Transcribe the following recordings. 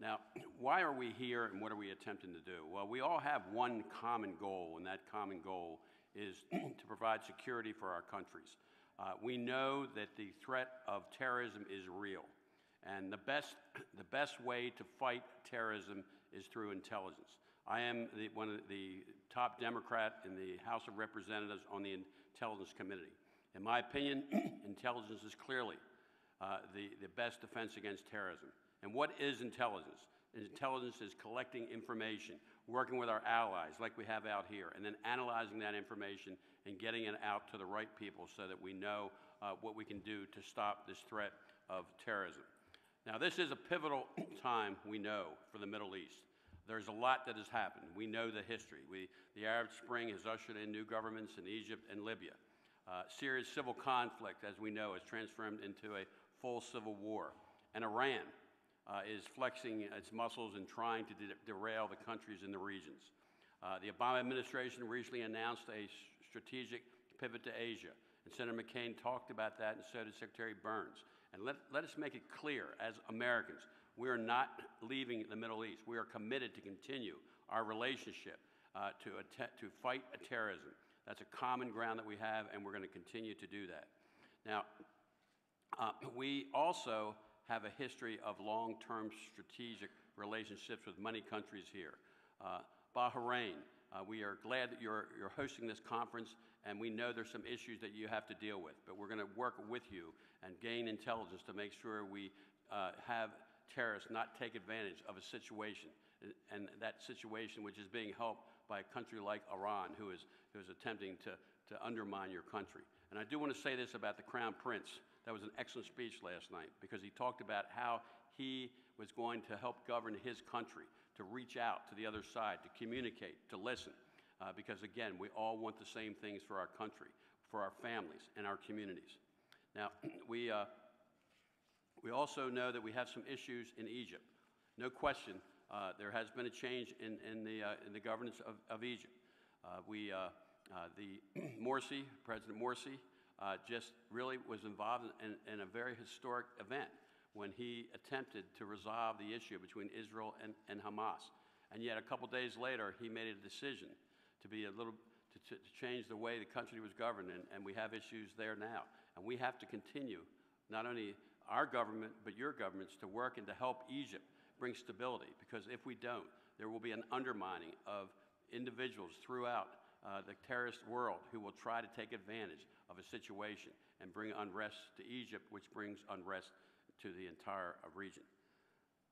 Now, why are we here and what are we attempting to do? Well, we all have one common goal, and that common goal is to provide security for our countries. Uh, we know that the threat of terrorism is real, and the best, the best way to fight terrorism is through intelligence. I am the, one of the top Democrat in the House of Representatives on the Intelligence Committee. In my opinion, intelligence is clearly uh, the, the best defense against terrorism. And what is intelligence? Intelligence is collecting information, working with our allies like we have out here, and then analyzing that information and getting it out to the right people so that we know uh, what we can do to stop this threat of terrorism. Now, this is a pivotal time, we know, for the Middle East. There's a lot that has happened. We know the history. We, the Arab Spring has ushered in new governments in Egypt and Libya. Uh, Syria's civil conflict, as we know, has transformed into a full civil war. And Iran uh, is flexing its muscles and trying to de derail the countries in the regions. Uh, the Obama administration recently announced a strategic pivot to Asia, and Senator McCain talked about that, and so did Secretary Burns. And let, let us make it clear as Americans, we are not leaving the Middle East. We are committed to continue our relationship uh, to, to fight terrorism. That's a common ground that we have, and we're going to continue to do that. Now, uh, we also have a history of long-term strategic relationships with many countries here. Uh, Bahrain, uh, we are glad that you're, you're hosting this conference, and we know there's some issues that you have to deal with, but we're going to work with you and gain intelligence to make sure we uh, have terrorists not take advantage of a situation, and that situation which is being helped by a country like Iran, who is, who is attempting to, to undermine your country. And I do want to say this about the Crown Prince. That was an excellent speech last night because he talked about how he was going to help govern his country, to reach out to the other side, to communicate, to listen. Uh, because again, we all want the same things for our country, for our families, and our communities. Now, we, uh, we also know that we have some issues in Egypt. No question, uh, there has been a change in, in, the, uh, in the governance of, of Egypt. Uh, we, uh, the Morsi, President Morsi, uh, just really was involved in, in, a very historic event when he attempted to resolve the issue between Israel and, and Hamas. And yet, a couple days later, he made a decision to be a little to, to, to change the way the country was governed, and, and we have issues there now. And we have to continue, not only our government, but your governments, to work and to help Egypt bring stability. Because if we don't, there will be an undermining of individuals throughout uh, the terrorist world who will try to take advantage of a situation and bring unrest to Egypt, which brings unrest to the entire uh, region.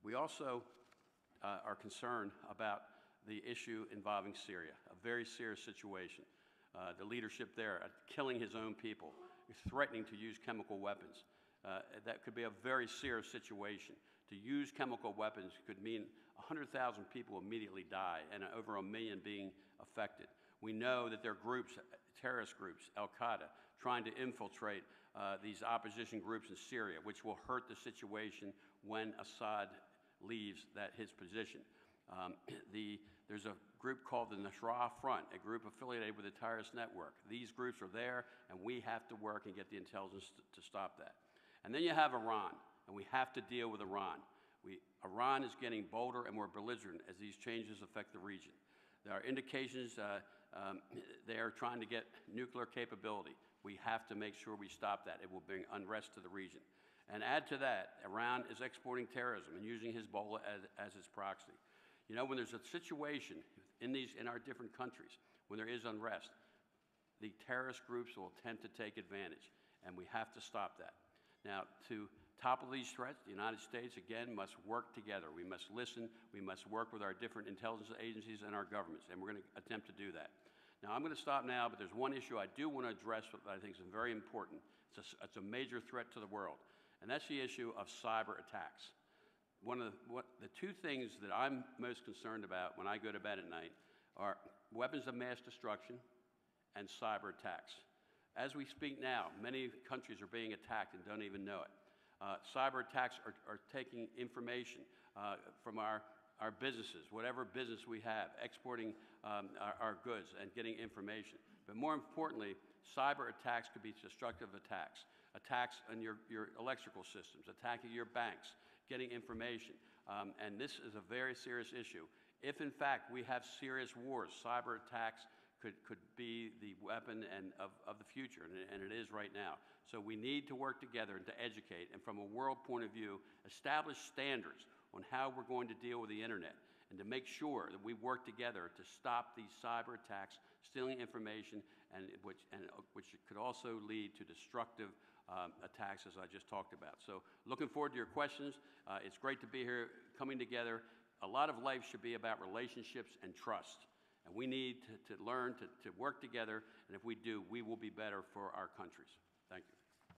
We also uh, are concerned about the issue involving Syria, a very serious situation. Uh, the leadership there uh, killing his own people, threatening to use chemical weapons. Uh, that could be a very serious situation. To use chemical weapons could mean 100,000 people immediately die and over a million being affected. We know that there are groups, terrorist groups, Al Qaeda, trying to infiltrate uh, these opposition groups in Syria, which will hurt the situation when Assad leaves that, his position. Um, the, there's a group called the Nusra Front, a group affiliated with the terrorist network. These groups are there, and we have to work and get the intelligence to, to stop that. And then you have Iran, and we have to deal with Iran. We, Iran is getting bolder and more belligerent as these changes affect the region. There are indications uh, um, they are trying to get nuclear capability. We have to make sure we stop that. It will bring unrest to the region. And add to that, Iran is exporting terrorism and using Hezbollah as, as its proxy. You know, when there's a situation in, these, in our different countries, when there is unrest, the terrorist groups will tend to take advantage, and we have to stop that. Now, to topple these threats, the United States, again, must work together. We must listen. We must work with our different intelligence agencies and our governments, and we're going to attempt to do that. Now, I'm going to stop now, but there's one issue I do want to address that I think is very important. It's a, it's a major threat to the world, and that's the issue of cyber attacks. One of the, what, the two things that I'm most concerned about when I go to bed at night are weapons of mass destruction and cyber attacks. As we speak now, many countries are being attacked and don't even know it. Uh, cyber attacks are, are taking information uh, from our, our businesses, whatever business we have, exporting um, our, our, goods and getting information. But more importantly, cyber attacks could be destructive attacks, attacks on your, your electrical systems, attacking your banks, getting information. um, and this is a very serious issue. If in fact we have serious wars, cyber attacks could, could be the weapon and of, of the future, and and it is right now. So we need to work together and to educate, and from a world point of view, establish standards on how we're going to deal with the internet, and to make sure that we work together to stop these cyber attacks, stealing information, and which, and, uh, which could also lead to destructive um, attacks, as I just talked about. So, looking forward to your questions. Uh, it's great to be here, coming together. A lot of life should be about relationships and trust. And we need to, to learn to, to work together, and if we do, we will be better for our countries. Thank you.